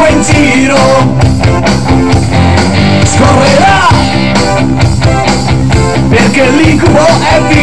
in giro. Scorrerà perché l'incubo è vivo.